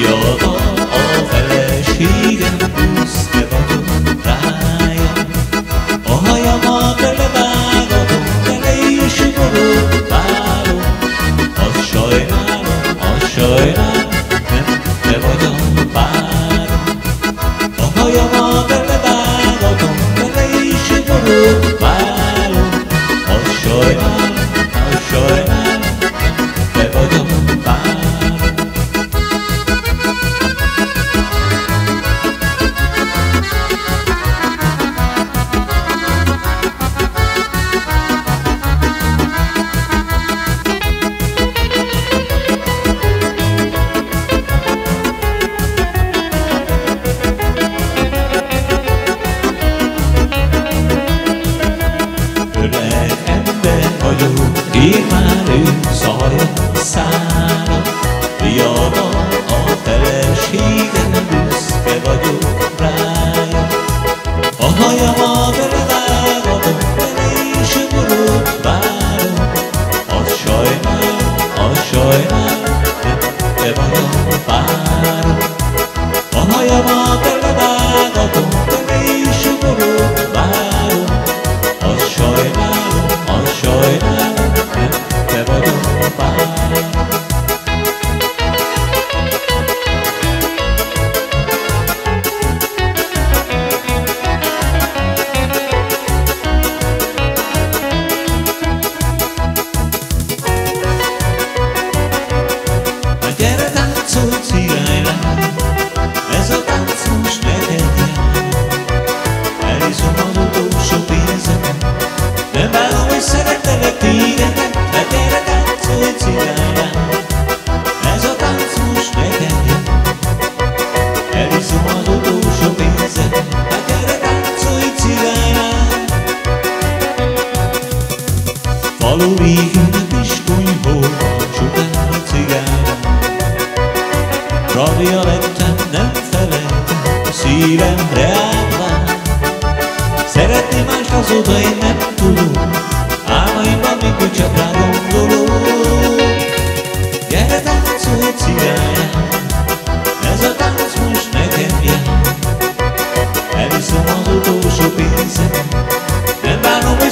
your firma Való végünk Miskunyból, csupán a cigány. Rabja lettem, nem felejtem, a szívemre nem tudom, álmaimban még csak rá gondolok. Gyere táncolj cigányán, ez a nekem jár. Elviszem az utolsó pénzem, nem bánom, hogy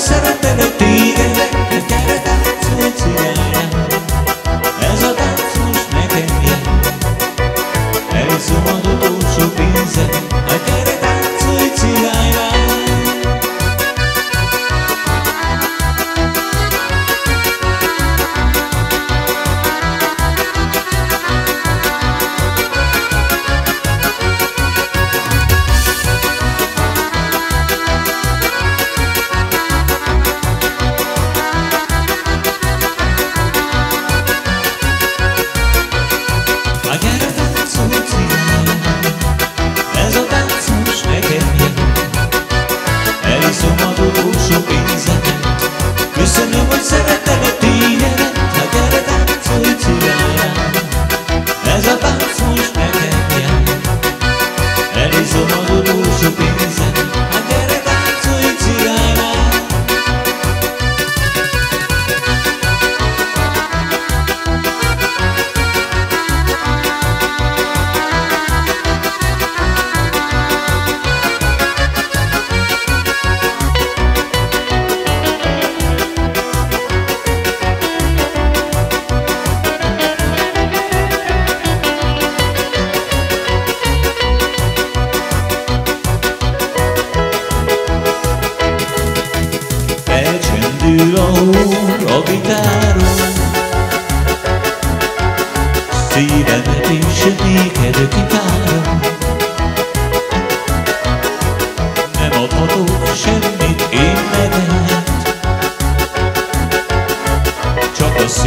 ez a tánc most nekem jár Elszomad utolsó pénzem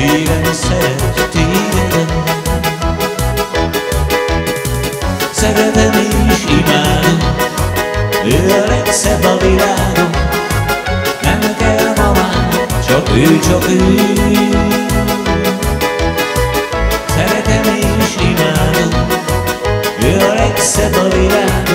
Télen szeret, Szeretem és imádom. Ő a legszebb a világon Nem kell mamám, csak ő, csak ő. Szeretem és imádom. Ő a legszebb a világon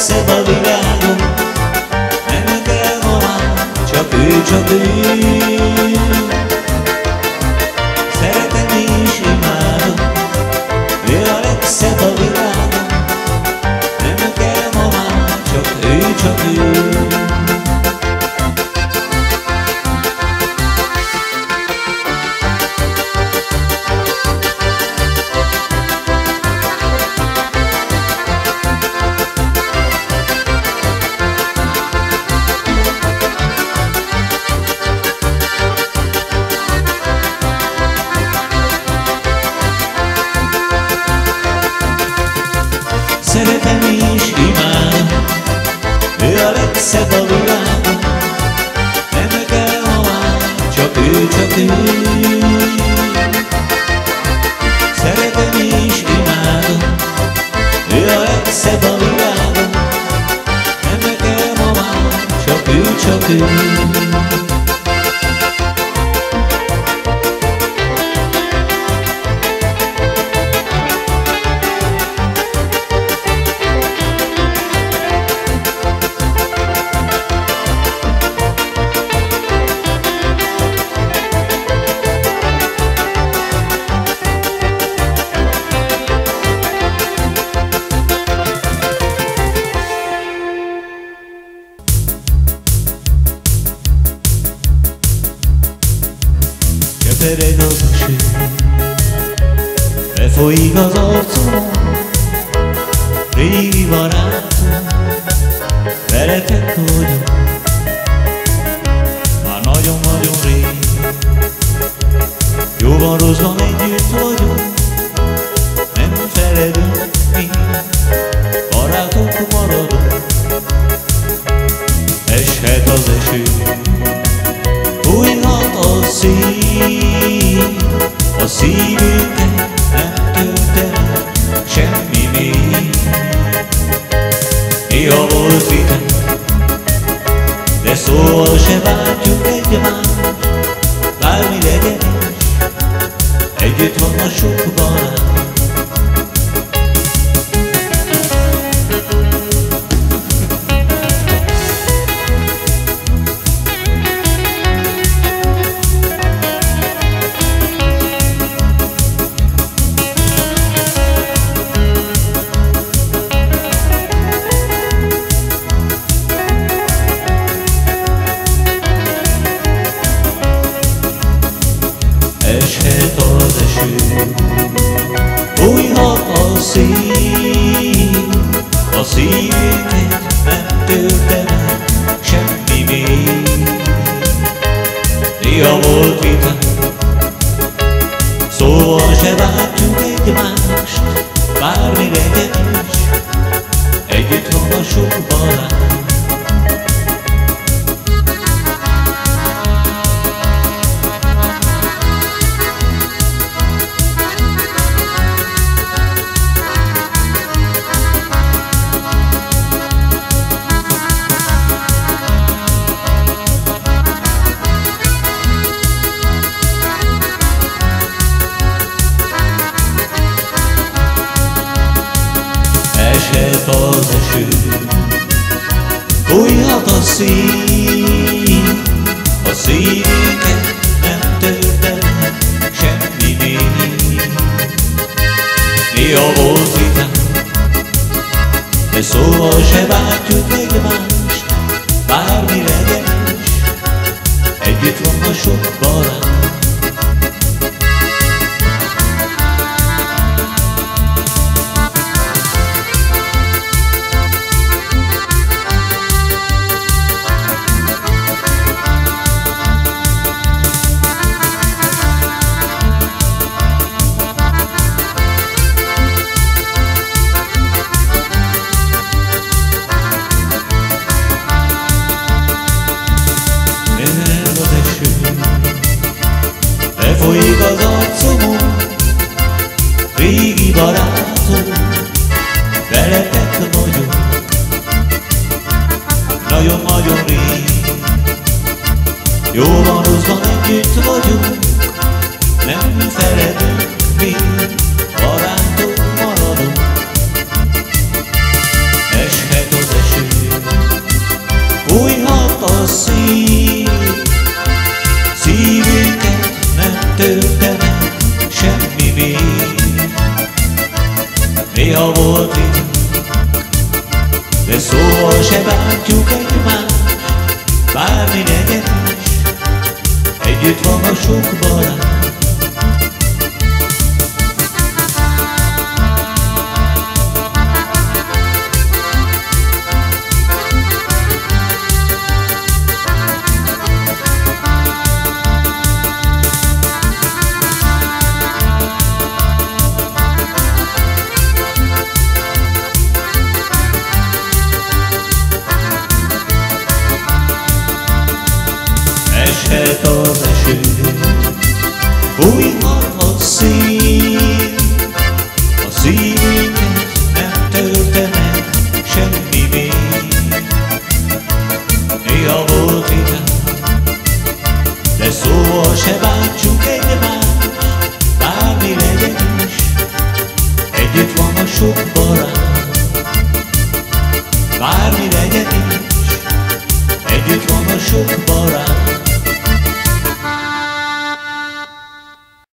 sebebiyadun Mene de olan çapı çapı öreg szed a világ, nem kell hová, csak ő, csak ő. Szeretem és imádom, ő a legszebb a világon, nem kell hová, csak ő, csak ő. veszteség Befolyik az arcomon Régi barátom Feleket vagyok. Már nagyon-nagyon rég. Jóval rosszban llevar. corazón. all will be